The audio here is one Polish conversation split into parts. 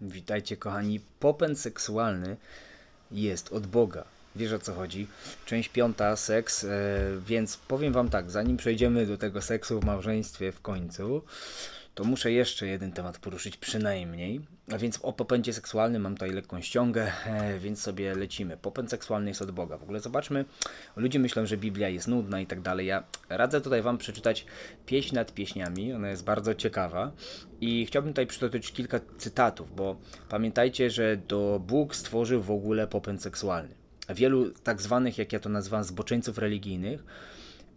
Witajcie kochani. Popęd seksualny jest od Boga. Wiesz o co chodzi? Część piąta, seks, e, więc powiem wam tak, zanim przejdziemy do tego seksu w małżeństwie w końcu, to muszę jeszcze jeden temat poruszyć przynajmniej. A więc o popędzie seksualnym mam tutaj lekką ściągę, e, więc sobie lecimy. Popęd seksualny jest od Boga. W ogóle zobaczmy, ludzie myślą, że Biblia jest nudna i tak dalej. Ja radzę tutaj wam przeczytać pieśń nad pieśniami, ona jest bardzo ciekawa i chciałbym tutaj przytoczyć kilka cytatów, bo pamiętajcie, że to Bóg stworzył w ogóle popęd seksualny. Wielu tak zwanych, jak ja to nazywam, zboczeńców religijnych,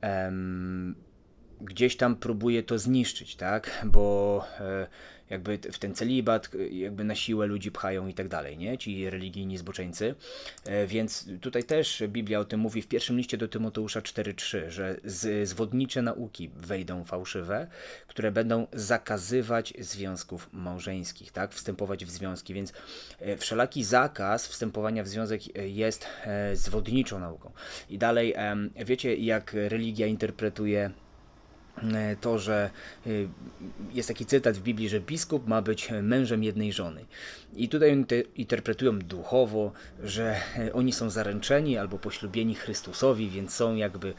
em, gdzieś tam próbuje to zniszczyć, tak? Bo e, jakby w ten celibat jakby na siłę ludzi pchają i tak dalej, nie? Ci religijni zboczeńcy. E, więc tutaj też Biblia o tym mówi w pierwszym liście do Tymoteusza 4:3, że zwodnicze nauki wejdą fałszywe, które będą zakazywać związków małżeńskich, tak? Wstępować w związki, więc e, wszelaki zakaz wstępowania w związek jest zwodniczą nauką. I dalej, wiecie, jak religia interpretuje E, to, że e, jest taki cytat w Biblii, że biskup ma być mężem jednej żony. I tutaj oni interpretują duchowo, że e, oni są zaręczeni albo poślubieni Chrystusowi, więc są jakby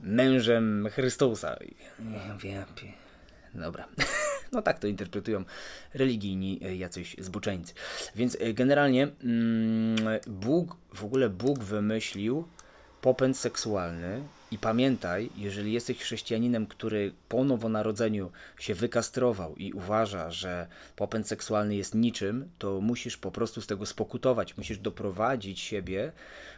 mężem Chrystusa. Ja Dobra. No tak to interpretują religijni jacyś zboczeńcy. Więc generalnie mm, Bóg, w ogóle Bóg wymyślił popęd seksualny i pamiętaj, jeżeli jesteś chrześcijaninem, który po nowonarodzeniu się wykastrował i uważa, że popęd seksualny jest niczym, to musisz po prostu z tego spokutować. Musisz doprowadzić siebie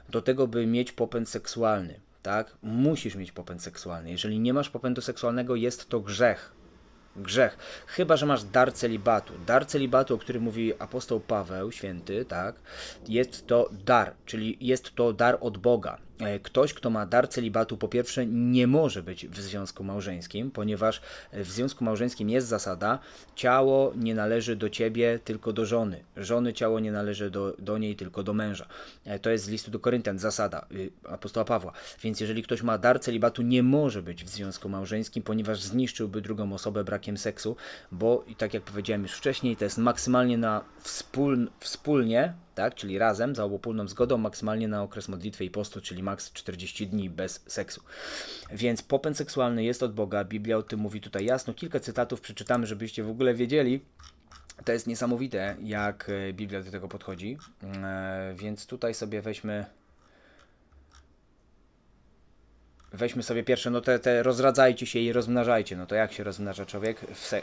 do tego, by mieć popęd seksualny. Tak? Musisz mieć popęd seksualny. Jeżeli nie masz popędu seksualnego, jest to grzech grzech. Chyba, że masz dar celibatu. Dar celibatu, o którym mówi apostoł Paweł, święty, tak, jest to dar, czyli jest to dar od Boga. E, ktoś, kto ma dar celibatu, po pierwsze, nie może być w związku małżeńskim, ponieważ w związku małżeńskim jest zasada: ciało nie należy do ciebie, tylko do żony. Żony ciało nie należy do, do niej, tylko do męża. E, to jest z listu do Koryntian zasada y, apostoła Pawła. Więc jeżeli ktoś ma dar celibatu, nie może być w związku małżeńskim, ponieważ zniszczyłby drugą osobę brakiem seksu, bo tak jak powiedziałem już wcześniej, to jest maksymalnie na wspól, wspólnie tak, czyli razem, za obopólną zgodą, maksymalnie na okres modlitwy i postu, czyli maks 40 dni bez seksu. Więc popęd seksualny jest od Boga, Biblia o tym mówi tutaj jasno, kilka cytatów przeczytamy, żebyście w ogóle wiedzieli. To jest niesamowite, jak e, Biblia do tego podchodzi, e, więc tutaj sobie weźmy weźmy sobie pierwsze, no te, te rozradzajcie się i rozmnażajcie. No to jak się rozmnaża człowiek? Se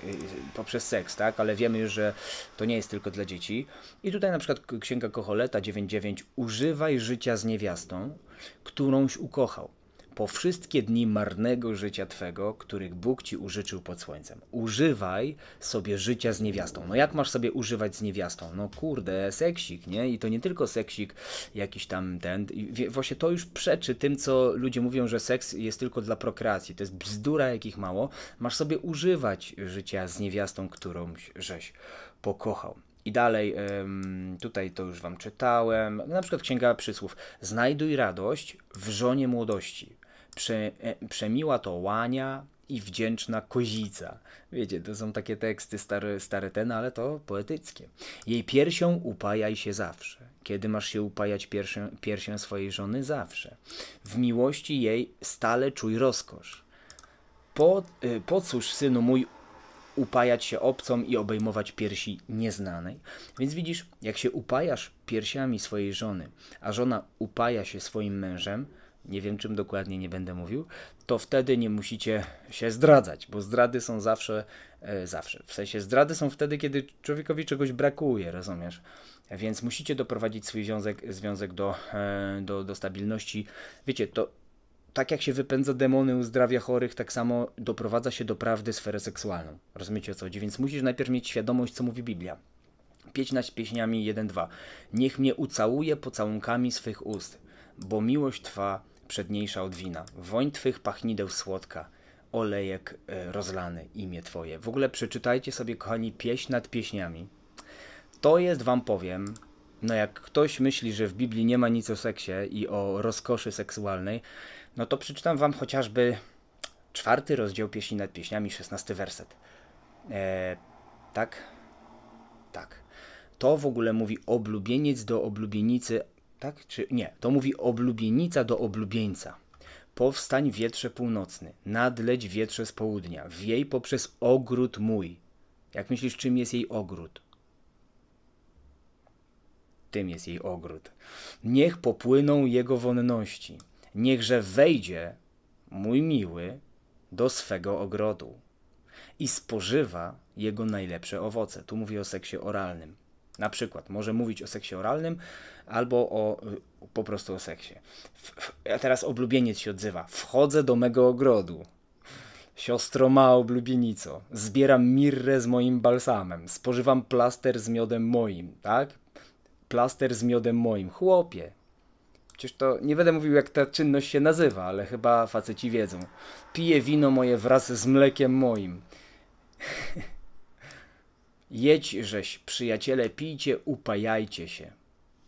poprzez seks, tak? Ale wiemy już, że to nie jest tylko dla dzieci. I tutaj na przykład Księga Kocholeta 9.9 Używaj życia z niewiastą, którąś ukochał po wszystkie dni marnego życia Twego, których Bóg Ci użyczył pod słońcem. Używaj sobie życia z niewiastą. No jak masz sobie używać z niewiastą? No kurde, seksik, nie? I to nie tylko seksik jakiś tam ten. Właśnie to już przeczy tym, co ludzie mówią, że seks jest tylko dla prokreacji. To jest bzdura jakich mało. Masz sobie używać życia z niewiastą, którąś żeś pokochał. I dalej, tutaj to już Wam czytałem, na przykład Księga Przysłów. Znajduj radość w żonie młodości, Prze, e, przemiła to łania i wdzięczna kozica. Wiecie, to są takie teksty stare, stare ten, ale to poetyckie. Jej piersią upajaj się zawsze. Kiedy masz się upajać piersią, piersią swojej żony? Zawsze. W miłości jej stale czuj rozkosz. Po, y, po cóż, synu mój, upajać się obcą i obejmować piersi nieznanej. Więc widzisz, jak się upajasz piersiami swojej żony, a żona upaja się swoim mężem, nie wiem czym dokładnie, nie będę mówił, to wtedy nie musicie się zdradzać, bo zdrady są zawsze, e, zawsze. W sensie zdrady są wtedy, kiedy człowiekowi czegoś brakuje, rozumiesz? Więc musicie doprowadzić swój związek, związek do, e, do, do stabilności. Wiecie, to tak jak się wypędza demony, uzdrawia chorych, tak samo doprowadza się do prawdy sferę seksualną. Rozumiecie o co chodzi? Więc musisz najpierw mieć świadomość, co mówi Biblia. Pieć nad pieśniami 1-2. Niech mnie ucałuje pocałunkami swych ust, bo miłość Twa przedniejsza od wina. Woń Twych pachnideł słodka, olejek e, rozlany, imię Twoje. W ogóle przeczytajcie sobie, kochani, pieśń nad pieśniami. To jest, Wam powiem, no jak ktoś myśli, że w Biblii nie ma nic o seksie i o rozkoszy seksualnej, no to przeczytam Wam chociażby czwarty rozdział pieśni nad pieśniami, szesnasty werset. E, tak? Tak. to w ogóle mówi oblubieniec do oblubienicy, tak? Czy nie? To mówi oblubienica do oblubieńca. Powstań wietrze północny, nadleć wietrze z południa, wiej poprzez ogród mój. Jak myślisz, czym jest jej ogród? Tym jest jej ogród. Niech popłyną jego wonności, niechże wejdzie mój miły do swego ogrodu i spożywa jego najlepsze owoce. Tu mówi o seksie oralnym. Na przykład może mówić o seksie oralnym albo o, po prostu o seksie. A teraz oblubieniec się odzywa. Wchodzę do mego ogrodu. Siostro ma oblubienico. Zbieram mirrę z moim balsamem. Spożywam plaster z miodem moim, tak? Plaster z miodem moim. Chłopie. Przecież to nie będę mówił, jak ta czynność się nazywa, ale chyba faceci wiedzą. Piję wino moje wraz z mlekiem moim. Jedź żeś, przyjaciele, pijcie, upajajcie się.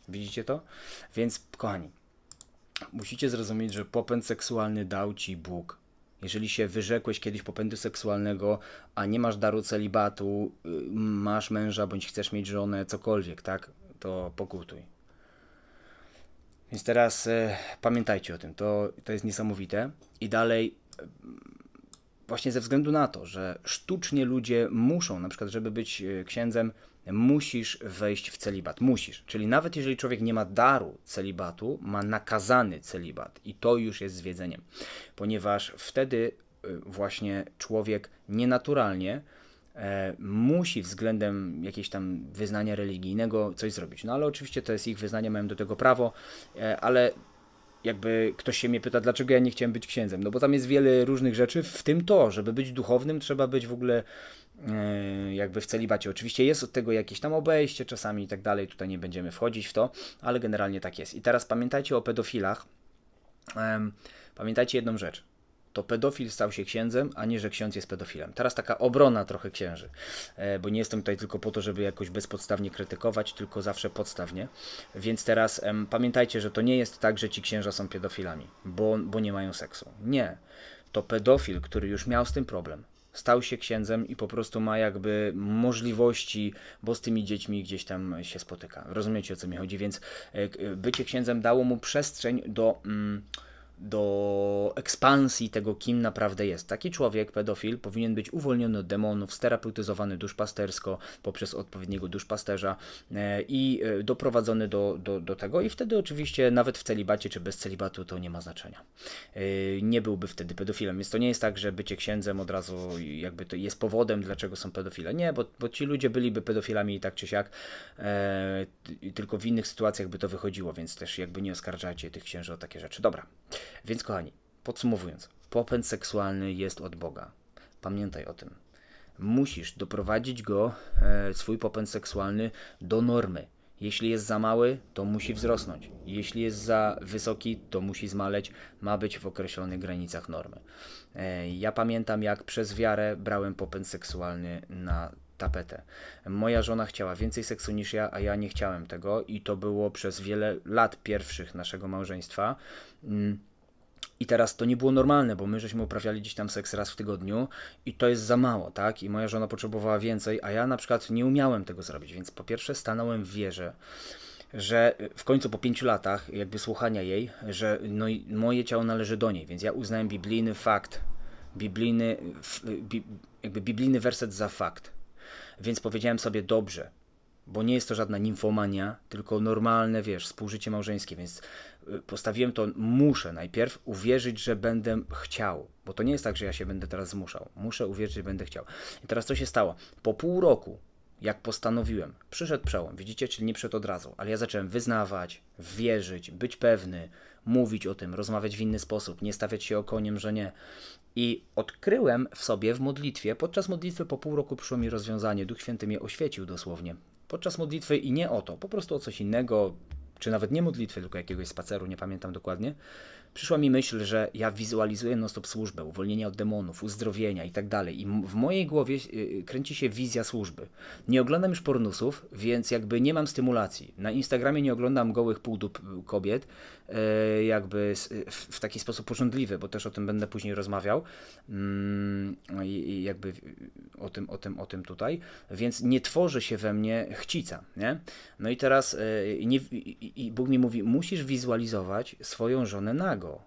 Widzicie to? Więc, kochani, musicie zrozumieć, że popęd seksualny dał ci Bóg. Jeżeli się wyrzekłeś kiedyś popędu seksualnego, a nie masz daru celibatu, y, masz męża bądź chcesz mieć żonę, cokolwiek, tak? To pokutuj. Więc teraz e, pamiętajcie o tym, to, to jest niesamowite. I dalej właśnie ze względu na to, że sztucznie ludzie muszą, na przykład, żeby być e, księdzem, musisz wejść w celibat. Musisz. Czyli nawet jeżeli człowiek nie ma daru celibatu, ma nakazany celibat. I to już jest zwiedzeniem. Ponieważ wtedy e, właśnie człowiek nienaturalnie e, musi względem jakiegoś tam wyznania religijnego coś zrobić. No ale oczywiście to jest ich wyznanie, mają do tego prawo, ale jakby ktoś się mnie pyta, dlaczego ja nie chciałem być księdzem. No bo tam jest wiele różnych rzeczy, w tym to, żeby być duchownym, trzeba być w ogóle e, jakby w celibacie. Oczywiście jest od tego jakieś tam obejście czasami i tak dalej, tutaj nie będziemy wchodzić w to, ale generalnie tak jest. I teraz pamiętajcie o pedofilach. Pamiętajcie jedną rzecz to pedofil stał się księdzem, a nie, że ksiądz jest pedofilem. Teraz taka obrona trochę księży, e, bo nie jestem tutaj tylko po to, żeby jakoś bezpodstawnie krytykować, tylko zawsze podstawnie. Więc teraz em, pamiętajcie, że to nie jest tak, że ci księża są pedofilami, bo, bo nie mają seksu. Nie. To pedofil, który już miał z tym problem, stał się księdzem i po prostu ma jakby możliwości, bo z tymi dziećmi gdzieś tam się spotyka. Rozumiecie o co mi chodzi? Więc e, bycie księdzem dało mu przestrzeń do. Mm, do ekspansji tego, kim naprawdę jest. Taki człowiek, pedofil, powinien być uwolniony od demonów, sterapeutyzowany duszpastersko poprzez odpowiedniego duszpasterza e, i e, doprowadzony do, do, do tego i wtedy oczywiście nawet w celibacie czy bez celibatu to nie ma znaczenia. E, nie byłby wtedy pedofilem, więc to nie jest tak, że bycie księdzem od razu jakby to jest powodem, dlaczego są pedofile. Nie, bo, bo ci ludzie byliby pedofilami i tak czy siak, tylko w innych sytuacjach by to wychodziło, więc też jakby nie oskarżajcie tych księży o takie rzeczy. Dobra. Więc kochani, podsumowując, popęd seksualny jest od Boga. Pamiętaj o tym. Musisz doprowadzić go, e, swój popęd seksualny, do normy. Jeśli jest za mały, to musi wzrosnąć. Jeśli jest za wysoki, to musi zmaleć. Ma być w określonych granicach normy. E, ja pamiętam, jak przez wiarę brałem popęd seksualny na tapetę. Moja żona chciała więcej seksu niż ja, a ja nie chciałem tego, i to było przez wiele lat pierwszych naszego małżeństwa. Mm, i teraz to nie było normalne, bo my żeśmy uprawiali gdzieś tam seks raz w tygodniu i to jest za mało, tak? I moja żona potrzebowała więcej, a ja na przykład nie umiałem tego zrobić. Więc po pierwsze stanąłem w wierze, że w końcu po pięciu latach jakby słuchania jej, że no moje ciało należy do niej, więc ja uznałem biblijny fakt, biblijny, jakby biblijny werset za fakt. Więc powiedziałem sobie dobrze, bo nie jest to żadna nimfomania, tylko normalne, wiesz, współżycie małżeńskie, więc y, postawiłem to, muszę najpierw uwierzyć, że będę chciał, bo to nie jest tak, że ja się będę teraz zmuszał. Muszę uwierzyć, że będę chciał. I teraz co się stało? Po pół roku, jak postanowiłem, przyszedł przełom, widzicie, czyli nie przed od razu, ale ja zacząłem wyznawać, wierzyć, być pewny, mówić o tym, rozmawiać w inny sposób, nie stawiać się okoniem, że nie. I odkryłem w sobie w modlitwie, podczas modlitwy po pół roku przyszło mi rozwiązanie, Duch Święty mnie oświecił dosłownie podczas modlitwy i nie o to, po prostu o coś innego, czy nawet nie modlitwy, tylko jakiegoś spaceru, nie pamiętam dokładnie, przyszła mi myśl, że ja wizualizuję non-stop służbę, uwolnienia od demonów, uzdrowienia i tak dalej. I w mojej głowie y, kręci się wizja służby. Nie oglądam już pornusów, więc jakby nie mam stymulacji. Na Instagramie nie oglądam gołych półdup y, kobiet, y, jakby s- w, taki sposób porządliwy, bo też o tym będę później rozmawiał. Mm, i, jakby o tym, o tym, o tym tutaj. Więc nie tworzy się we mnie chcica, nie? No i teraz y, nie, i Bóg mi mówi, musisz wizualizować swoją żonę nago.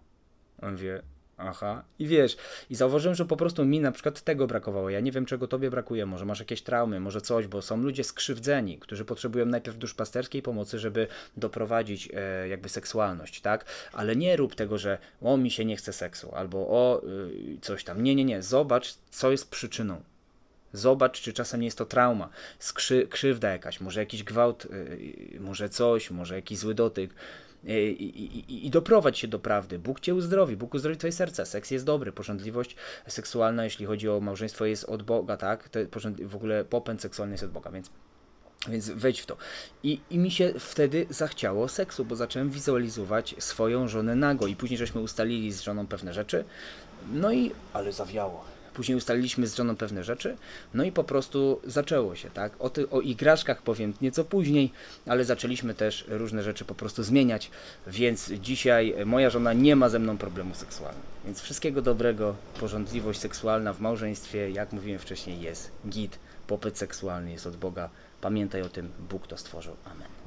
On wie, aha. I wiesz, i zauważyłem, że po prostu mi na przykład tego brakowało. Ja nie wiem, czego tobie brakuje. Może masz jakieś traumy, może coś, bo są ludzie skrzywdzeni, którzy potrzebują najpierw duszpasterskiej pomocy, żeby doprowadzić e, jakby seksualność, tak? Ale nie rób tego, że o, mi się nie chce seksu, albo o, y, coś tam. Nie, nie, nie. Zobacz, co jest przyczyną. Zobacz, czy czasem nie jest to trauma, skrzy, krzywda jakaś, może jakiś gwałt, yy, może coś, może jakiś zły dotyk. Yy, I, i, I doprowadź się do prawdy. Bóg cię uzdrowi, Bóg uzdrowi twoje serce. Seks jest dobry, porządliwość seksualna, jeśli chodzi o małżeństwo, jest od Boga, tak? To w ogóle popęd seksualny jest od Boga, więc więc wejdź w to. I, I mi się wtedy zachciało seksu, bo zacząłem wizualizować swoją żonę nago. I później żeśmy ustalili z żoną pewne rzeczy. No i, ale zawiało. Później ustaliliśmy z żoną pewne rzeczy, no i po prostu zaczęło się, tak? O, ty, o igraszkach powiem nieco później, ale zaczęliśmy też różne rzeczy po prostu zmieniać, więc dzisiaj moja żona nie ma ze mną problemów seksualnych. Więc wszystkiego dobrego, porządliwość seksualna w małżeństwie, jak mówiłem wcześniej, jest git. Popyt seksualny jest od Boga. Pamiętaj o tym, Bóg to stworzył. Amen.